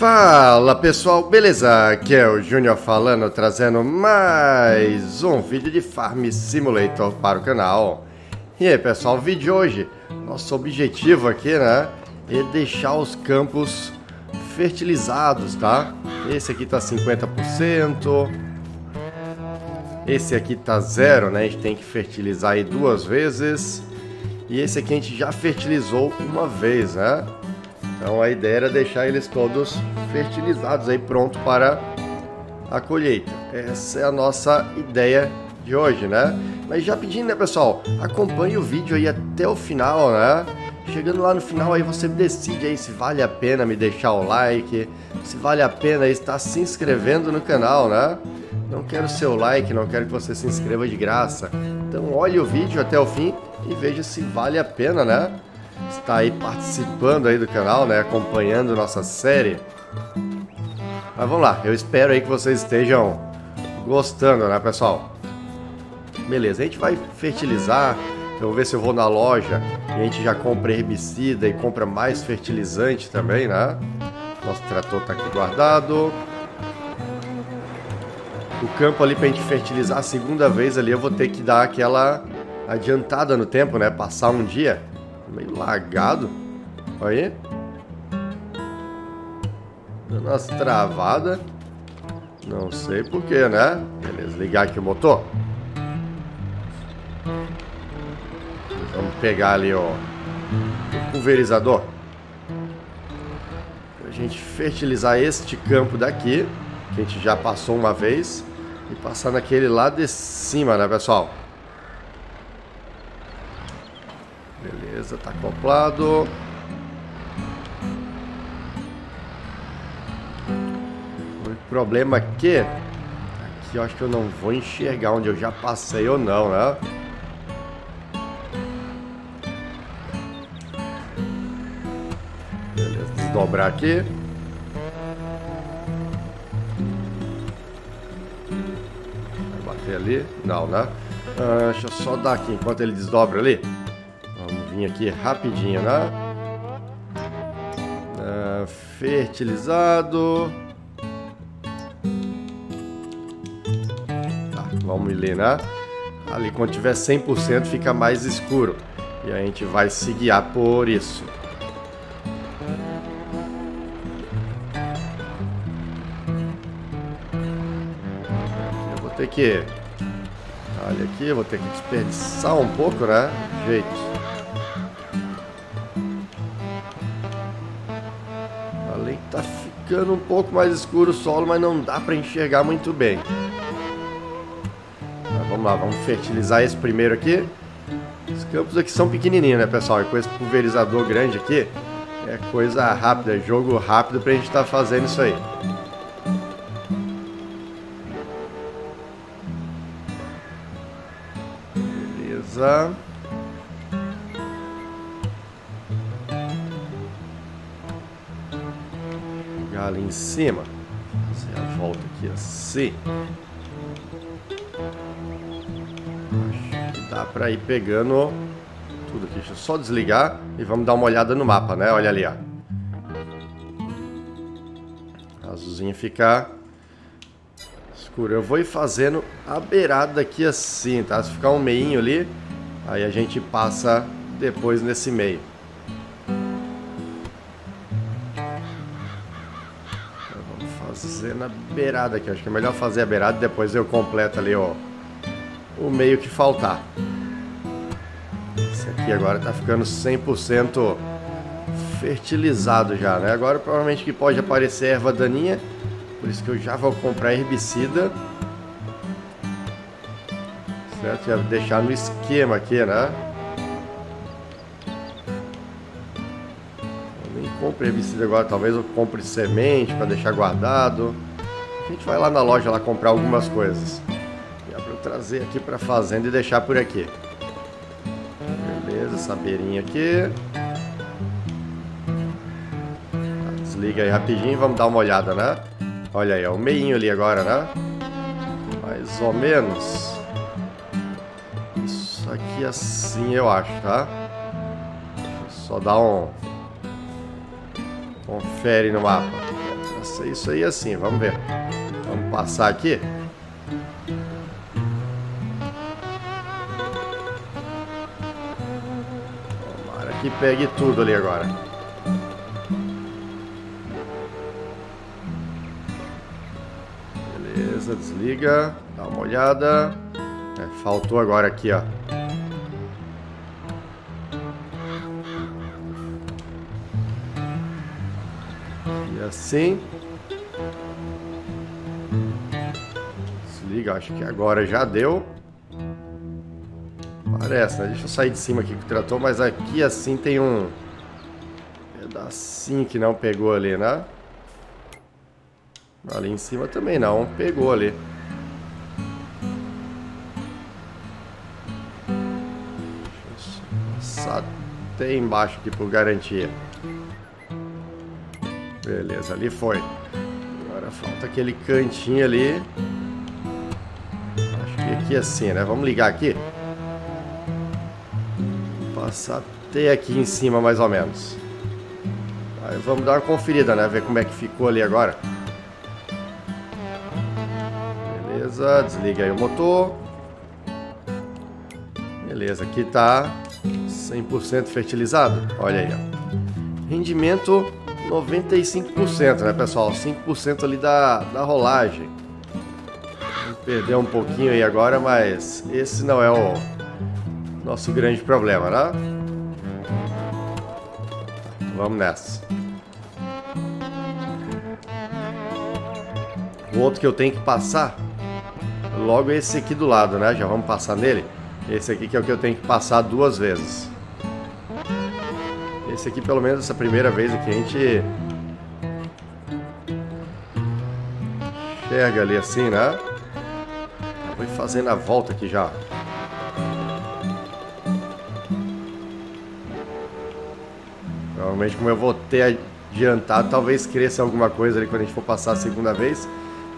Fala pessoal, beleza? Aqui é o Júnior falando, trazendo mais um vídeo de Farm Simulator para o canal. E aí pessoal, o vídeo de hoje, nosso objetivo aqui, né, é deixar os campos fertilizados, tá? Esse aqui tá 50%, esse aqui tá zero, né, a gente tem que fertilizar aí duas vezes. E esse aqui a gente já fertilizou uma vez, né? Então a ideia era deixar eles todos fertilizados aí pronto para a colheita. Essa é a nossa ideia de hoje, né? Mas já pedindo, né, pessoal, acompanhe o vídeo aí até o final, né? Chegando lá no final aí você decide aí se vale a pena me deixar o like, se vale a pena estar se inscrevendo no canal, né? Não quero seu like, não quero que você se inscreva de graça. Então olhe o vídeo até o fim e veja se vale a pena, né? Está aí participando aí do canal, né, acompanhando nossa série. Mas vamos lá, eu espero aí que vocês estejam gostando, né, pessoal? Beleza, a gente vai fertilizar, eu vou ver se eu vou na loja e a gente já compra herbicida e compra mais fertilizante também, né? Nosso trator está aqui guardado. O campo ali para a gente fertilizar a segunda vez ali, eu vou ter que dar aquela adiantada no tempo, né? Passar um dia meio lagado. Olha aí. Dando umas travadas. Não sei porquê, né? Beleza, ligar aqui o motor. Vamos pegar ali ó, o pulverizador. Pra gente fertilizar este campo daqui, que a gente já passou uma vez. E passar naquele lá de cima, né, pessoal? Beleza, tá acoplado. O problema aqui, aqui eu acho que eu não vou enxergar onde eu já passei ou não, né? Beleza, desdobrar aqui. Vai bater ali? Não, né? Ah, deixa eu só dar aqui enquanto ele desdobra ali vir aqui rapidinho, né? Uh, fertilizado. Tá, vamos ler, né? Ali quando tiver 100% fica mais escuro. E a gente vai se guiar por isso. Ter que... Olha aqui, vou ter que desperdiçar um pouco, né? Jeito. Ficando um pouco mais escuro o solo, mas não dá para enxergar muito bem. Mas vamos lá, vamos fertilizar esse primeiro aqui. Os campos aqui são pequenininhos, né, pessoal? E com esse pulverizador grande aqui, é coisa rápida, é jogo rápido pra gente estar tá fazendo isso aí. Cima. Fazer a volta aqui assim. Acho que dá para ir pegando tudo aqui. Deixa eu só desligar e vamos dar uma olhada no mapa, né? Olha ali, ó. Azulzinho ficar escuro. Eu vou ir fazendo a beirada aqui assim, tá? Se ficar um meinho ali, aí a gente passa depois nesse meio. Fazer na beirada aqui. Acho que é melhor fazer a beirada e depois eu completo ali ó, o meio que faltar. Esse aqui agora tá ficando 100% fertilizado já, né? Agora provavelmente que pode aparecer erva daninha, por isso que eu já vou comprar herbicida. Certo? Já deixar no esquema aqui, né? Compre herbicida agora, talvez eu compre semente para deixar guardado. A gente vai lá na loja lá comprar algumas coisas. E para eu trazer aqui para fazenda e deixar por aqui. Beleza, essa beirinha aqui. Desliga aí rapidinho, vamos dar uma olhada, né? Olha aí, é o meinho ali agora, né? Mais ou menos. Isso aqui assim eu acho, tá? Só dar um Confere no mapa. Faça isso aí assim, vamos ver. Vamos passar aqui. Tomara que pegue tudo ali agora. Beleza, desliga. Dá uma olhada. É, faltou agora aqui, ó. Assim. Desliga, acho que agora já deu. Parece, né? Deixa eu sair de cima aqui com o trator, mas aqui assim tem um pedacinho que não pegou ali, né? Ali em cima também não, pegou ali. Passar até embaixo aqui por garantia. Beleza, ali foi. Agora falta aquele cantinho ali. Acho que aqui é assim, né? Vamos ligar aqui. Passar até aqui em cima, mais ou menos. Aí vamos dar uma conferida, né? Ver como é que ficou ali agora. Beleza, desliga aí o motor. Beleza, aqui tá 100% fertilizado. Olha aí, ó. Rendimento 95%, né, pessoal? 5% ali da, da rolagem. Perdeu um pouquinho aí agora, mas esse não é o nosso grande problema, né? Vamos nessa. O outro que eu tenho que passar, logo esse aqui do lado, né? Já vamos passar nele. Esse aqui que é o que eu tenho que passar duas vezes. Esse aqui, pelo menos essa primeira vez aqui, a gente enxerga ali assim, né? Vou fazendo a volta aqui já. Provavelmente como eu vou ter adiantado, talvez cresça alguma coisa ali quando a gente for passar a segunda vez.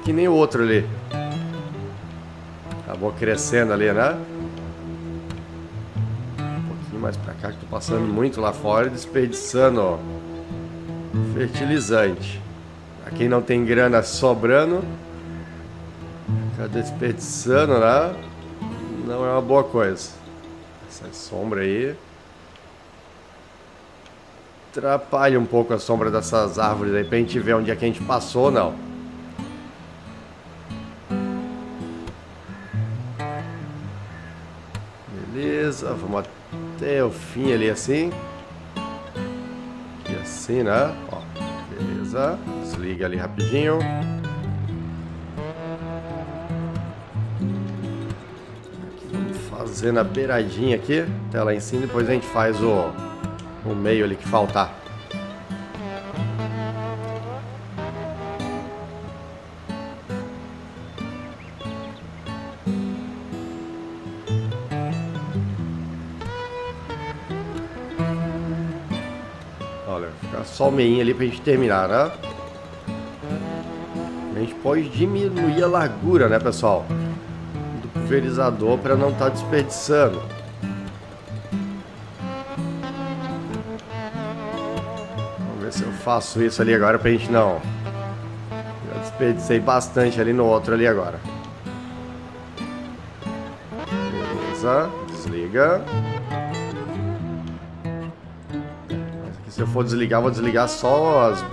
Que nem o outro ali. Acabou crescendo ali, né? Mais pra cá, que tô passando muito lá fora e desperdiçando ó, fertilizante. Pra quem não tem grana sobrando, ficar desperdiçando, né? Não é uma boa coisa. Essa sombra aí atrapalha um pouco a sombra dessas árvores aí pra gente ver onde é que a gente passou não. O fim ali assim. E assim, né? Ó, beleza. Desliga ali rapidinho. Fazer na beiradinha aqui, até lá em cima, depois a gente faz o o meio ali que faltar. Só o meio ali pra gente terminar, né? A gente pode diminuir a largura, né, pessoal? Do pulverizador para não estar tá desperdiçando. se eu faço isso ali agora pra gente não. Já desperdicei bastante ali no outro ali agora. Beleza, desliga. For desligar, vou desligar só as,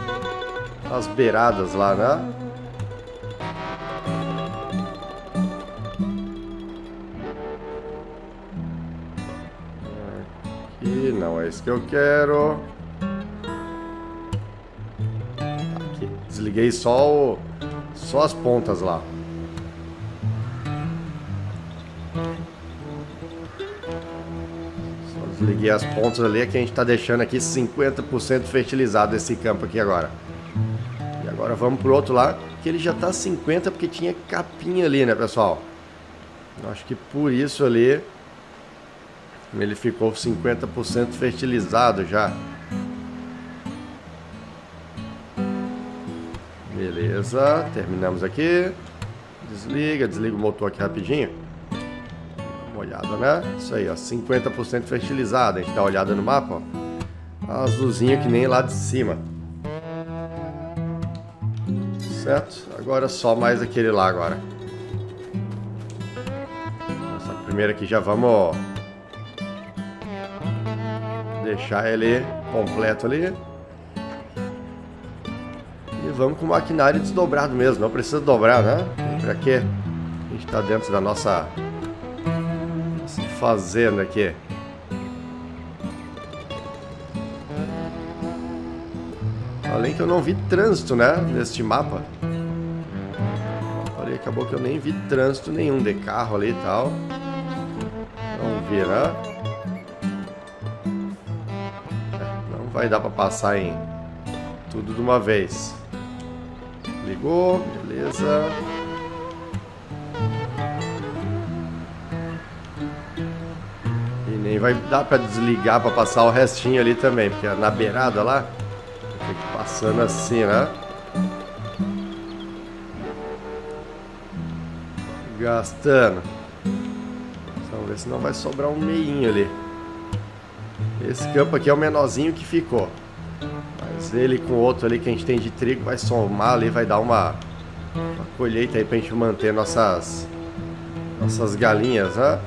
as beiradas lá, né? Aqui não é isso que eu quero. Desliguei só, o, só as pontas lá. Só desliguei as pontas ali, é que a gente está deixando aqui 50% fertilizado esse campo aqui agora. E agora vamos pro outro lá, que ele já está 50% porque tinha capinha ali, né, pessoal? Eu acho que por isso ali ele ficou 50% fertilizado já. Beleza, terminamos aqui. Desliga, desliga o motor aqui rapidinho. Uma olhada, né? Isso aí, ó, 50% fertilizado. A gente dá uma olhada no mapa, ó. Azulzinho que nem lá de cima. Certo? Agora só mais aquele lá agora. Essa primeira aqui já vamos deixar ele completo ali. E vamos com o maquinário desdobrado mesmo, não precisa dobrar, né? Pra quê? A gente tá dentro da nossa, nossa fazenda aqui. Além que eu não vi trânsito, né? Neste mapa. Olha, acabou que eu nem vi trânsito nenhum de carro ali e tal. Não vi, né? É, não vai dar pra passar em tudo de uma vez. Ligou, beleza. Vai dar pra desligar pra passar o restinho ali também, porque na beirada lá, tem que passando assim, né? Gastando. Vamos ver se não vai sobrar um meinho ali. Esse campo aqui é o menorzinho que ficou. Mas ele com o outro ali que a gente tem de trigo vai somar ali, vai dar uma, uma colheita aí pra gente manter nossas, nossas galinhas, né?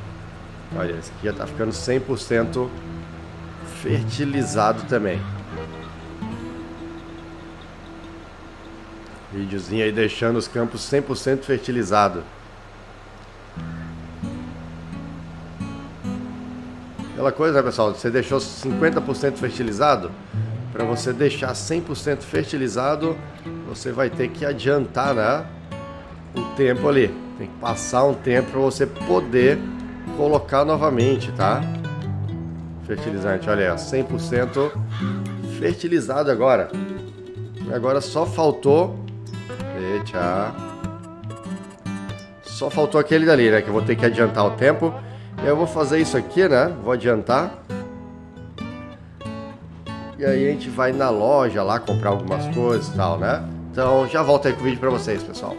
Olha, esse aqui já tá ficando 100% fertilizado também. Videozinho aí deixando os campos 100% fertilizado. Aquela coisa, né, pessoal? Você deixou 50% fertilizado, para você deixar 100% fertilizado, você vai ter que adiantar, né? O tempo ali. Tem que passar um tempo para você poder colocar novamente, tá? Fertilizante, olha aí, 100% fertilizado agora. Agora só faltou... Eita. Só faltou aquele dali, né? Que eu vou ter que adiantar o tempo. Eu vou fazer isso aqui, né? Vou adiantar. E aí a gente vai na loja lá comprar algumas coisas e tal, né? Então já volto aí com o vídeo pra vocês, pessoal.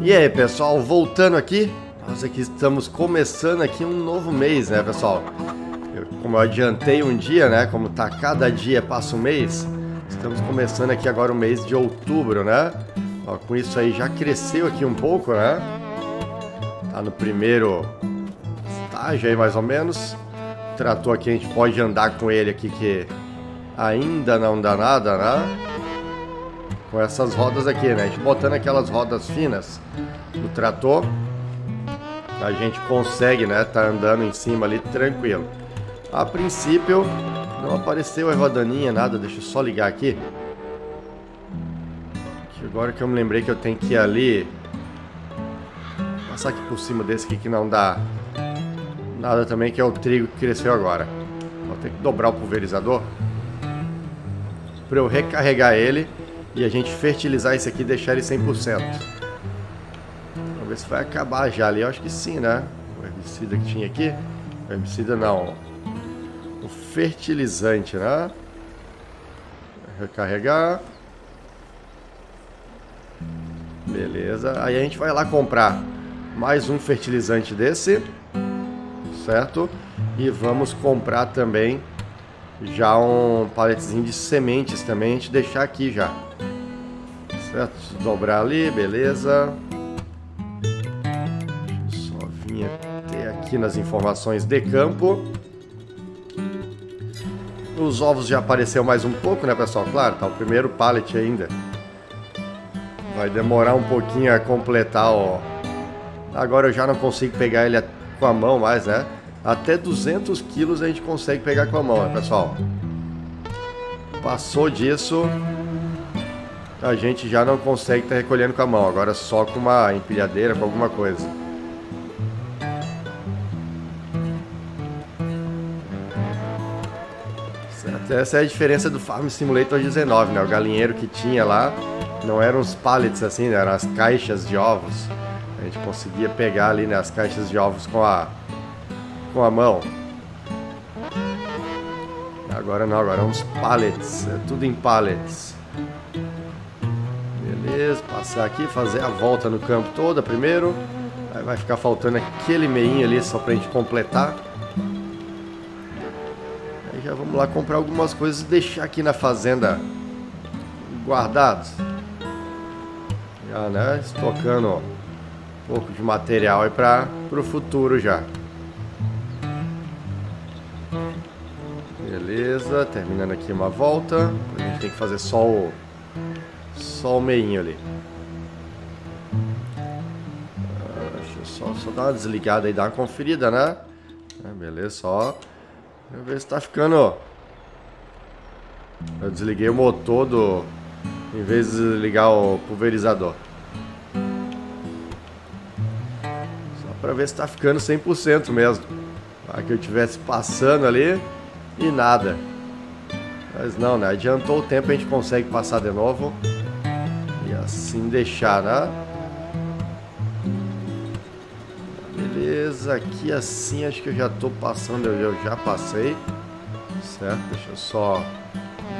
E aí, pessoal, voltando aqui. Nós aqui estamos começando aqui um novo mês, né, pessoal? Eu, como eu adiantei um dia, né? Como tá cada dia passa um mês. Estamos começando aqui agora o mês de outubro, né? Ó, com isso aí já cresceu aqui um pouco, né? Tá no primeiro estágio aí mais ou menos. O trator aqui a gente pode andar com ele aqui que ainda não dá nada, né? Com essas rodas aqui, né? A gente botando aquelas rodas finas do trator, a gente consegue, né? Tá andando em cima ali tranquilo. A princípio, não apareceu a rodaninha, nada. Deixa eu só ligar aqui. Que agora que eu me lembrei que eu tenho que ir ali... Passar aqui por cima desse aqui que não dá nada também, que é o trigo que cresceu agora. Vou ter que dobrar o pulverizador para eu recarregar ele e a gente fertilizar esse aqui e deixar ele 100%. Se vai acabar já ali. Eu acho que sim, né? O herbicida que tinha aqui. O herbicida não. O fertilizante, né? Recarregar. Beleza. Aí a gente vai lá comprar mais um fertilizante desse. Certo? E vamos comprar também já um paletezinho de sementes também, a gente deixar aqui já. Certo? Dobrar ali, beleza. Aqui nas informações de campo. Os ovos já apareceu mais um pouco, né, pessoal? Claro, tá o primeiro pallet ainda. Vai demorar um pouquinho a completar, ó. Agora eu já não consigo pegar ele com a mão mais, né? Até 200 quilos a gente consegue pegar com a mão, né, pessoal? Passou disso, a gente já não consegue estar tá recolhendo com a mão. Agora só com uma empilhadeira, com alguma coisa. Essa é a diferença do Farm Simulator 19, né? O galinheiro que tinha lá não eram os pallets assim, né? eram as caixas de ovos. A gente conseguia pegar ali né, as caixas de ovos com a com a mão. Agora não, agora é uns pallets, é tudo em pallets. Beleza, passar aqui, fazer a volta no campo toda primeiro. Aí vai ficar faltando aquele meinho ali só pra gente completar. Vamos lá comprar algumas coisas e deixar aqui na fazenda guardados. Já, né? Estocando um pouco de material aí para o futuro já. Beleza, terminando aqui uma volta. A gente tem que fazer só o, só o meinho ali. Ah, deixa eu só, só dar uma desligada e dar uma conferida, né? É, beleza, só. Deixa eu ver se tá ficando. Eu desliguei o motor do. Em vez de ligar o pulverizador. Só pra ver se tá ficando 100% mesmo. Para que eu tivesse passando ali e nada. Mas não, né? Adiantou o tempo, a gente consegue passar de novo. E assim deixar, né? Beleza, aqui assim acho que eu já tô passando, eu já passei. Certo, deixa eu só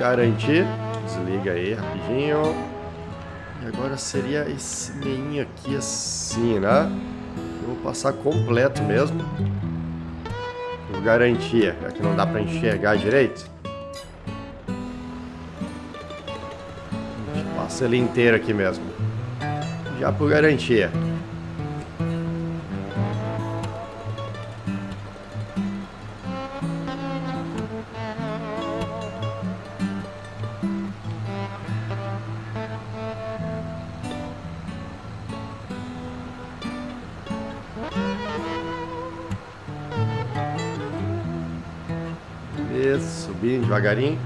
garantir. Desliga aí rapidinho. E agora seria esse meinho aqui assim, né? Eu vou passar completo mesmo garantia, já que não dá para enxergar direito. Passa ele inteiro aqui mesmo. Já por garantia. Subindo devagarinho.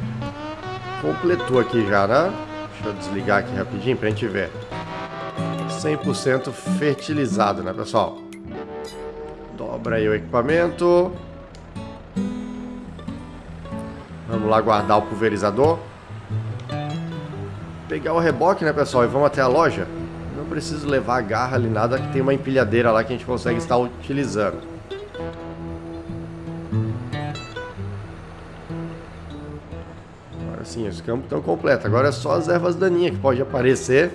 Completou aqui já, né? Deixa eu desligar aqui rapidinho pra gente ver. 100% fertilizado, né, pessoal? Dobra aí o equipamento. Vamos lá guardar o pulverizador. Pegar o reboque, né, pessoal? E vamos até a loja. Não preciso levar a garra ali, nada, que tem uma empilhadeira lá que a gente consegue estar utilizando. Assim, os campos estão completos. Agora é só as ervas daninhas que pode aparecer,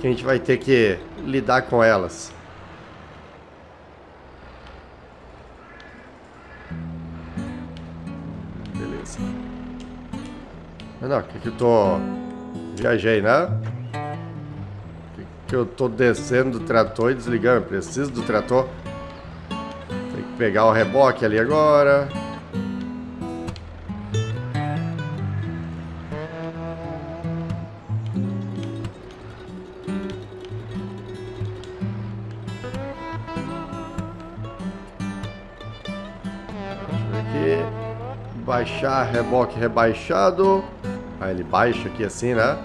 que a gente vai ter que lidar com elas. Beleza. Não, o que, que eu tô... Viajei, né? Que, que eu tô descendo do trator e desligando. Preciso do trator. Tem que pegar o reboque ali agora. Baixar reboque rebaixado. Aí ele baixa aqui assim, né?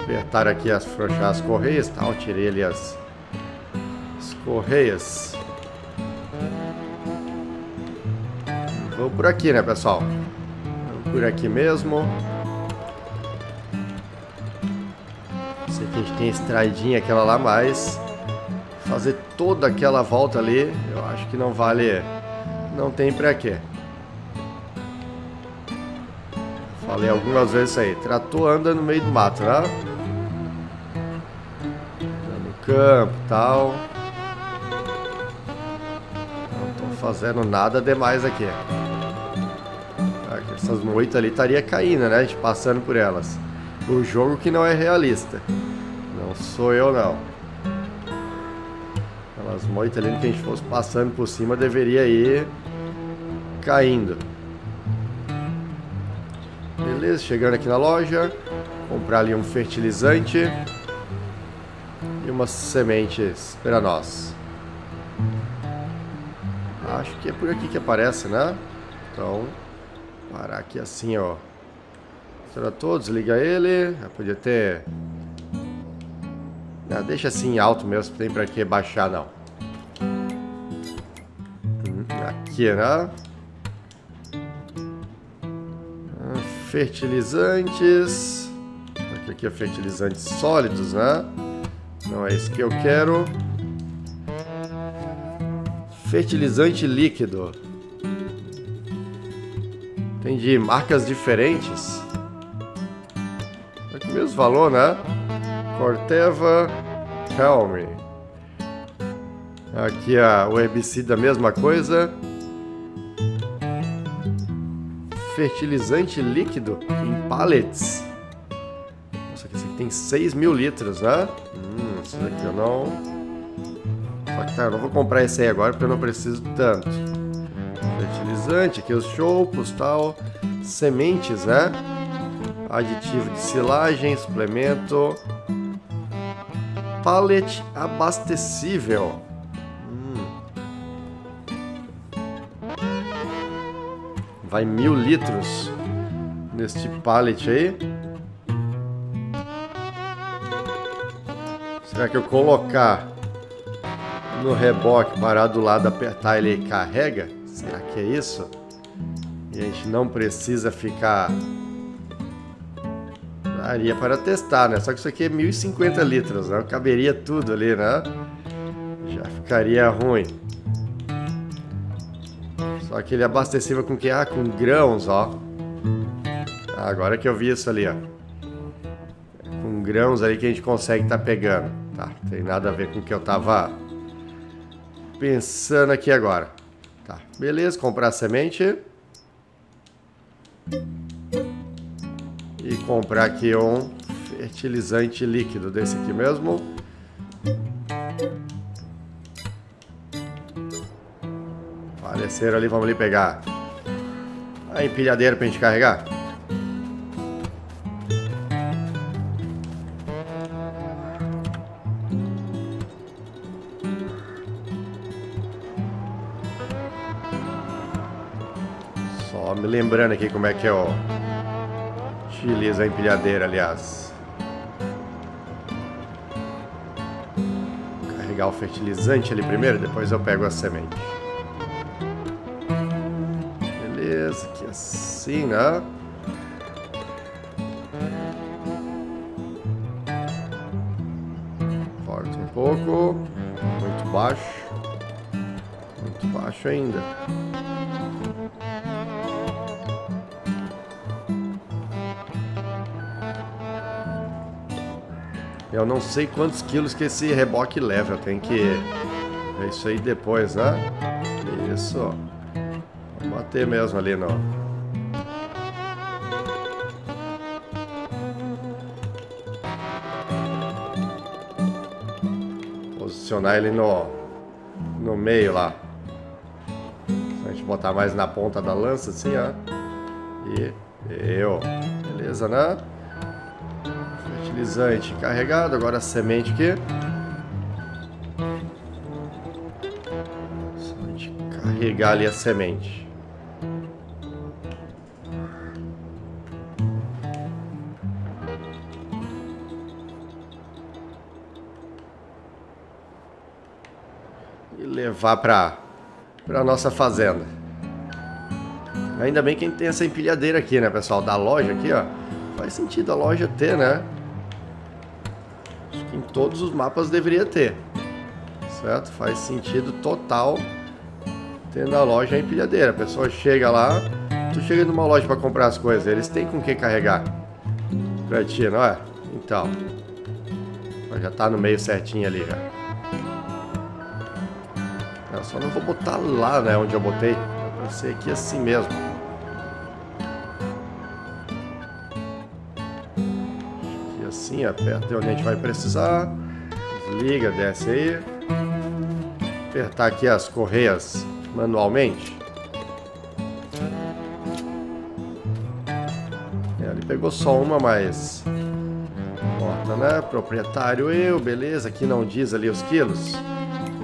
Apertar aqui as as correias, tal. Tirei ali as, as correias. Vou por aqui, né, pessoal? Vou por aqui mesmo. Sei que a gente tem estradinha aquela lá, mas fazer toda aquela volta ali, eu acho que não vale, não tem pra quê. Falei algumas vezes aí, trator anda no meio do mato, né? no campo tal. Não tô fazendo nada demais aqui. Essas moitas ali estaria caindo, né? A gente passando por elas. O jogo que não é realista. Não sou eu não. As moitas que a gente fosse passando por cima deveria ir caindo. Beleza, chegando aqui na loja, comprar ali um fertilizante e umas sementes para nós. Acho que é por aqui que aparece, né? Então, parar aqui assim, ó. Tratou, desliga ele. Já podia ter... Não, deixa assim alto mesmo, tem pra que baixar não aqui, né? Fertilizantes. Aqui é fertilizantes sólidos, né? Não é isso que eu quero. Fertilizante líquido. De marcas diferentes. É o mesmo valor, né? Corteva, Helme. Aqui a, o herbicida, a mesma coisa. Fertilizante líquido em pallets. Nossa, esse aqui tem 6 mil litros, né? Hum, isso daqui eu não... Só que tá, eu não vou comprar esse aí agora porque eu não preciso tanto. Fertilizante, aqui os choupos tal. Sementes, né? Aditivo de silagem, suplemento. Pallet abastecível. Vai mil litros neste pallet aí. Será que eu colocar no reboque, parar do lado, apertar ele carrega? Será que é isso? E a gente não precisa ficar... Daria para testar, né? Só que isso aqui é 1050 litros, né? Caberia tudo ali, né? Já ficaria ruim. Só que ele abastecível com que? Ah, com grãos, ó. Ah, agora que eu vi isso ali, ó. Com grãos ali que a gente consegue tá pegando. Tá, tem nada a ver com o que eu tava pensando aqui agora. Tá, beleza, comprar semente. E comprar aqui um fertilizante líquido desse aqui mesmo. Desceram ali, vamos ali pegar a empilhadeira pra gente carregar. Só me lembrando aqui como é que eu utilizo a empilhadeira, aliás. Carregar o fertilizante ali primeiro, depois eu pego a semente. Beleza, aqui assim, né? Corta um pouco. Muito baixo. Muito baixo ainda. Eu não sei quantos quilos que esse reboque leva. Eu tenho que ver isso aí depois, né? Isso bater mesmo ali no... Posicionar ele no, no meio lá. Se a gente botar mais na ponta da lança assim, ó. E eu. Beleza, né? Fertilizante carregado. Agora a semente aqui. Carregar ali a semente. Levar para a nossa fazenda. Ainda bem que a gente tem essa empilhadeira aqui, né, pessoal? Da loja aqui, ó. Faz sentido a loja ter, né? Acho que em todos os mapas deveria ter. Certo? Faz sentido total ter na loja a empilhadeira. A pessoa chega lá, tu chega numa loja para comprar as coisas, eles têm com que carregar. Pra ti, não é? Então. Já tá no meio certinho ali, já. Só não vou botar lá, né, onde eu botei. Vai ser aqui assim mesmo. Aqui assim, aperta onde a gente vai precisar. Desliga, desce aí. Apertar aqui as correias manualmente. É, ele pegou só uma, mas... Importa, né? Proprietário eu, beleza. Aqui não diz ali os quilos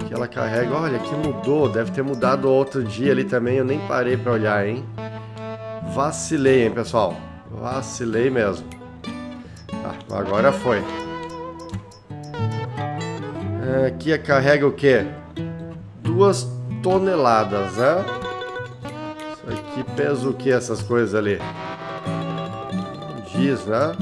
que ela carrega. Olha, que mudou. Deve ter mudado outro dia ali também. Eu nem parei para olhar, hein? Vacilei, hein, pessoal? Vacilei mesmo. Tá, agora foi. Aqui carrega o quê? Duas toneladas, né? Isso aqui pesa o que essas coisas ali? Diz, né?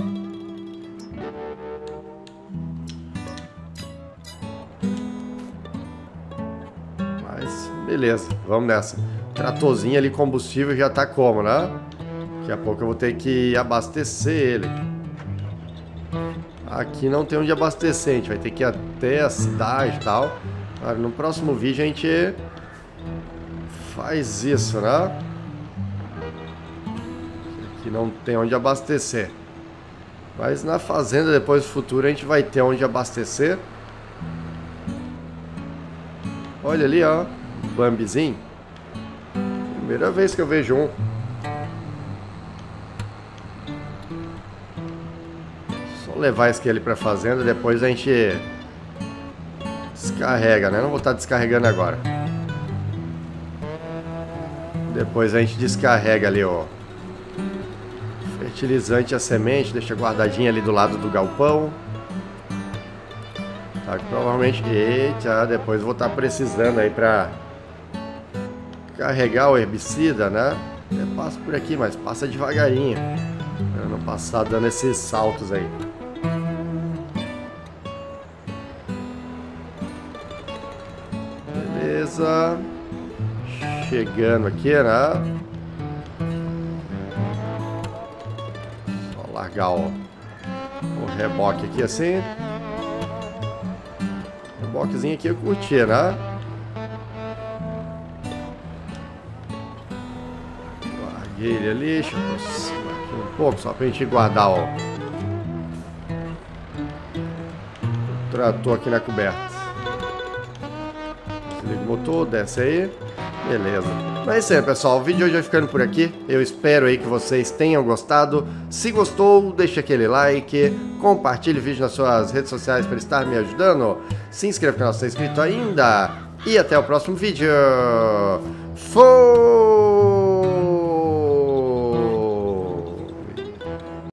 Beleza, vamos nessa. Tratorzinho ali, combustível já tá como, né? Daqui a pouco eu vou ter que abastecer ele. Aqui não tem onde abastecer, a gente vai ter que ir até a cidade e tal. no próximo vídeo a gente faz isso, né? que não tem onde abastecer. Mas na fazenda, depois do futuro, a gente vai ter onde abastecer. Olha ali, ó. Bambizinho. Primeira vez que eu vejo um. Só levar esse aqui pra fazenda, depois a gente descarrega, né? Não vou estar descarregando agora. Depois a gente descarrega ali, ó. Fertilizante a semente, deixa guardadinha ali do lado do galpão. Tá, provavelmente... Eita, depois vou estar precisando aí pra carregar o herbicida, né? Eu passo por aqui, mas passa devagarinho. Não passar dando esses saltos aí. Beleza. Chegando aqui, né? Só largar o, o reboque aqui assim. Reboquezinho aqui eu curti, né? Larguei ele ali, deixa eu aproximar aqui um pouco, só pra gente guardar ó, o aqui na coberta. Desliga o motor, desce aí. Beleza. Mas é isso aí, pessoal. O vídeo de hoje vai ficando por aqui. Eu espero aí que vocês tenham gostado. Se gostou, deixa aquele like, compartilhe o vídeo nas suas redes sociais para estar me ajudando. Se inscreva no canal se não é inscrito ainda. E até o próximo vídeo. Fui!